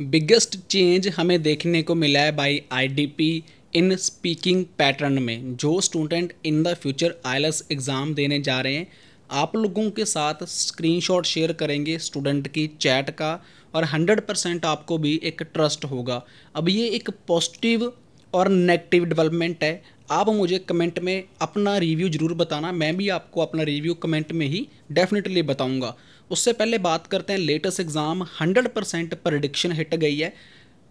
Biggest change हमें देखने को मिला है by IDP in speaking pattern में, जो student in the future IELTS exam देने जा रहे हैं। आप लोगों के साथ स्क्रीनशॉट शेयर करेंगे स्टूडेंट की चैट का और 100 परसेंट आपको भी एक ट्रस्ट होगा। अब ये एक पॉजिटिव और नेगेटिव डेवलपमेंट है। आप मुझे कमेंट में अपना रिव्यू ज़रूर बताना। मैं भी आपको अपना रिव्यू कमेंट में ही डेफिनेटली बताऊँगा। उससे पहले बात करते हैं latest exam 100 percent prediction hit गई है।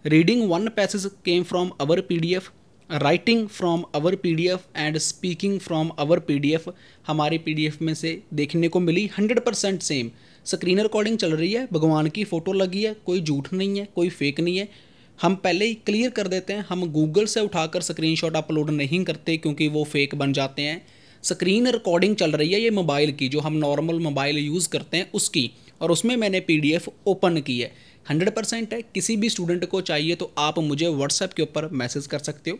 Reading one passage came from our PDF writing from our PDF and speaking from our PDF हमारी पीडीएफ में से देखने को मिली 100 परसेंट सेम स्क्रीन रिकॉर्डिंग चल रही है, भगवान की फ़ोटो लगी है, कोई झूठ नहीं है, कोई फेक नहीं है। हम पहले ही क्लियर कर देते हैं, हम गूगल से उठाकर स्क्रीनशॉट अपलोड नहीं करते क्योंकि वो फेक बन जाते हैं। स्क्रीन रिकॉर्डिंग चल रही है ये मोबाइल की, जो हम नॉर्मल मोबाइल यूज़ करते हैं उसकी। और उसमें मैंने पीडीएफ ओपन की है। हंड्रेड परसेंट है, किसी भी स्टूडेंट को चाहिए तो आप मुझे व्हाट्सएप के ऊपर मैसेज कर सकते हो।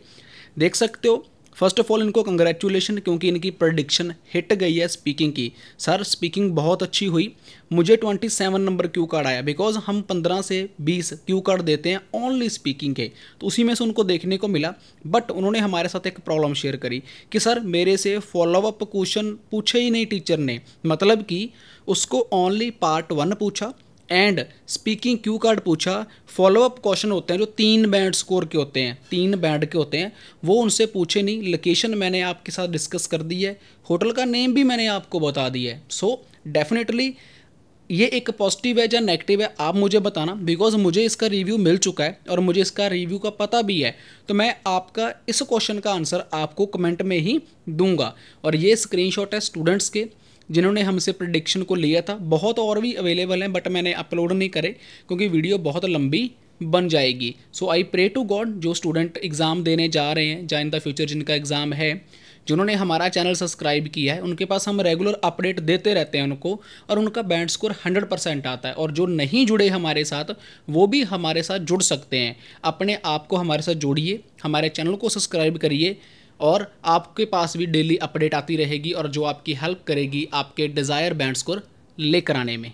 देख सकते हो फ़र्स्ट ऑफ़ ऑल इनको कंग्रेचुलेशन क्योंकि इनकी प्रडिक्शन हिट गई है स्पीकिंग की। सर स्पीकिंग बहुत अच्छी हुई। मुझे 27 नंबर क्यू कार्ड आया? बिकॉज़ हम 15 से 20 क्यू कार्ड देते हैं? ओनली स्पीकिंग के। तो उसी में से उनको देखने को मिला। बट उन्होंने हमारे साथ एक प्रॉब्लम शेयर करी कि सर मेरे से फॉलोअप क्वेश्चन पूछे ही नहीं टीचर ने। मतलब कि उसको ओनली पार्ट वन पूछा। एंड स्पीकिंग क्यू कार्ड पूछा फॉलोअप क्वेश्चन होते हैं जो तीन बैंड स्कोर के होते हैं तीन बैंड के होते हैं वो उनसे पूछे नहीं। लोकेशन मैंने आपके साथ डिस्कस कर दी है होटल का नेम भी मैंने आपको बता दिया है। सो so, डेफिनेटली ये एक पॉजिटिव है या नेगेटिव है आप मुझे बताना बिकॉज़ मुझे इसका रिव्यू मिल चुका है और मुझे इसका रिव्यू का पता भी है। तो मैं आपका इस क्वेश्चन का आंसर आपको कमेंट में ही दूँगा। और ये स्क्रीनशॉट है स्टूडेंट्स के। जिन्होंने हमसे प्रडिक्शन को लिया था। बहुत और भी अवेलेबल हैं बट मैंने अपलोड नहीं करे, क्योंकि वीडियो बहुत लंबी बन जाएगी। So I pray to God जो स्टूडेंट एग्ज़ाम देने जा रहे हैं या इन द फ्यूचर जिनका एग्ज़ाम है, जिन्होंने हमारा चैनल सब्सक्राइब किया है, उनके पास हम रेगुलर अपडेट देते रहते हैं उनको, और उनका बैंड स्कोर हंड्रेड परसेंट आता है। और जो नहीं जुड़े हमारे साथ, वो भी हमारे साथ जुड़ सकते हैं। अपने आप को हमारे साथ जोड़िए, हमारे चैनल को सब्सक्राइब करिए और आपके पास भी डेली अपडेट आती रहेगी और जो आपकी हेल्प करेगी आपके डिज़ायर बैंड्स को लेकर आने में।